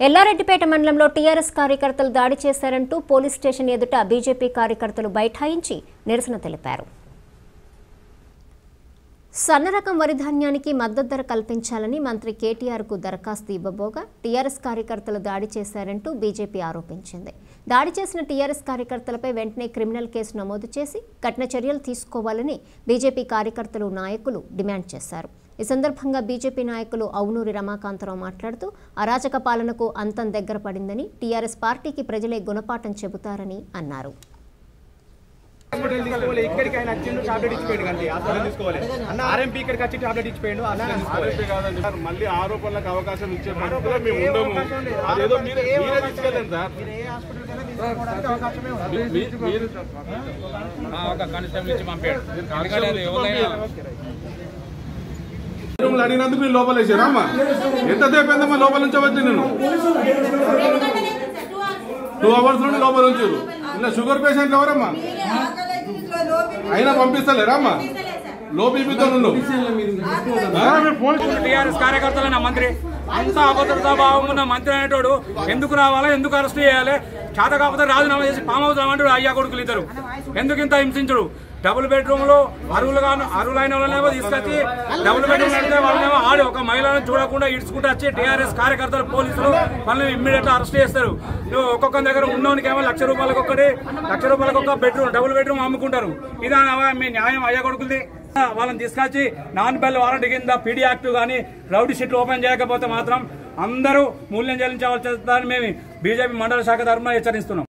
ఎల్లారెడ్డిపేట మండలంలో టీఆర్ఎస్ కార్యకర్తలు దాడి చేశారంటూ పోలీస్ స్టేషన్ ఎదుట బీజేపీ కార్యకర్తలు బైఠాయించి నిరసన తెలిపారు. సన్నరకం వరిధాన్యానికి మద్దతు ధర కల్పించాలని మంత్రి కేటీఆర్కు దరఖాస్తు ఇవ్వబోగా టీఆర్ఎస్ కార్యకర్తలు దాడి చేశారంటూ బీజేపీ ఆరోపించింది. దాడి చేసిన టీఆర్ఎస్ కార్యకర్తలపై వెంటనే క్రిమినల్ కేసు నమోదు చేసి కఠిన చర్యలు తీసుకోవాలని బీజేపీ కార్యకర్తలు నాయకులు డిమాండ్ చేశారు. ఈ సందర్భంగా బీజేపీ నాయకులు అవునూరి రమాకాంతరావు మాట్లాడుతూ అరాచక పాలనకు అంతం దగ్గర పడిందని టీఆర్ఎస్ పార్టీకి ప్రజలే గుణపాఠం చెబుతారని అన్నారు హాస్పిటల్ తీసుకోవాలి ఇక్కడికి ఆయన వచ్చిండు టాబ్లెట్ ఇచ్చిపోయాడు అంతే హాస్పిటల్ తీసుకోవాలి అన్న ఆర్ఎంపీ ఇక్కడికి వచ్చి టాబ్లెట్ ఇచ్చిపోయాడు అన్న ఆరోపే కాదండి సార్ మళ్ళీ ఆరోపణలకు అవకాశం ఇచ్చే పరిస్థితిలో మేము ఉండము అదేదో మీరే మీరే తీసుకెళ్ళండి సార్ ఏ హాస్పిటల్ కైనా తీసుకోవడానికి అవకాశమే ఉంది మీ- మీరు ఒక కానిస్టేబుల్ ఇచ్చి పంపాడు ఎందుకంటే అది ఎవరైనా రూమ్లు అడిగినందుకు నేను లోపల వేసారా. అమ్మా ఎంతసేపు అయిందమ్మా లోపల ఉంచవచ్చు నేను టూ అవర్స్ నుండి లోపల ఉంచారు. ఇలా షుగర్ పేషెంట్ ఎవరమ్మా? అయినా పంపిస్తలేరా అమ్మా? టీఆర్ఎస్ కార్యకర్తలు నా మంత్రి. అంత అభద్రతా భావం ఉన్న మంత్రి అనేటోడు ఎందుకు రావాలా ఎందుకు అరెస్ట్ చేయాలి? చేత కాకపోతే రాజీనామా చేసి ఫామ్ హౌస్ రమ్మంటాడు అయ్యా కొడుకులు ఇద్దరు. ఎందుకు ఇంత హింసించడు? డబుల్ బెడ్రూమ్లో అరువులుగా అరువులైన వాళ్ళనేమో తీసుకొచ్చి డబుల్ బెడ్రూమ్ నడితే వాళ్ళనేమో ఆడి ఒక మహిళను చూడకుండా ఇడ్చుకుంటూ వచ్చి టీఆర్ఎస్ కార్యకర్తలు పోలీసులు వాళ్ళని ఇమ్మీడియట్ అరెస్ట్ చేస్తారు. నువ్వు ఒక్కొక్క దగ్గర ఉన్నోనికి ఏమో లక్ష రూపాయలకు ఒకటి లక్ష రూపాయలకు ఒక బెడ్రూమ్ డబుల్ బెడ్రూమ్ అమ్ముకుంటారు. ఇదా మీ న్యాయం అయ్యా కొడుకులది? వాళ్ళని తీసుకొచ్చి నాన్ బెల్ వారంటీ కింద పీడీ యాక్ట్ కానీ రౌడీ షీట్లు ఓపెన్ చేయకపోతే మాత్రం అందరూ మూల్యం చెల్లించవలసి మేము బీజేపీ మండల శాఖ తరఫున హెచ్చరిస్తున్నాం.